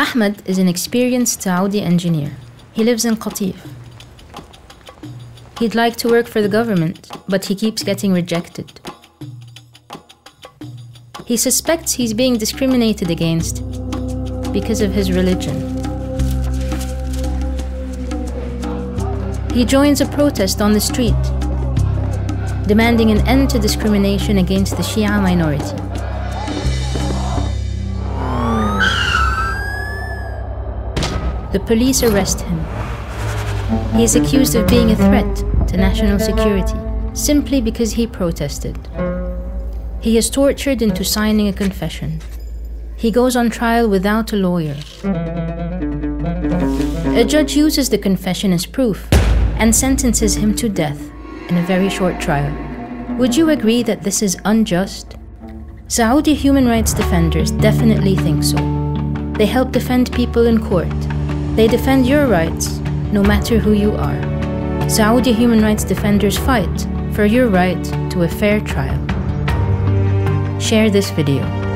Ahmed is an experienced Saudi engineer. He lives in Qatif. He'd like to work for the government, but he keeps getting rejected. He suspects he's being discriminated against because of his religion. He joins a protest on the street, demanding an end to discrimination against the Shia minority. The police arrest him. He is accused of being a threat to national security simply because he protested. He is tortured into signing a confession. He goes on trial without a lawyer. A judge uses the confession as proof and sentences him to death in a very short trial. Would you agree that this is unjust? Saudi human rights defenders definitely think so. They help defend people in court they defend your rights, no matter who you are. Saudi human rights defenders fight for your right to a fair trial. Share this video.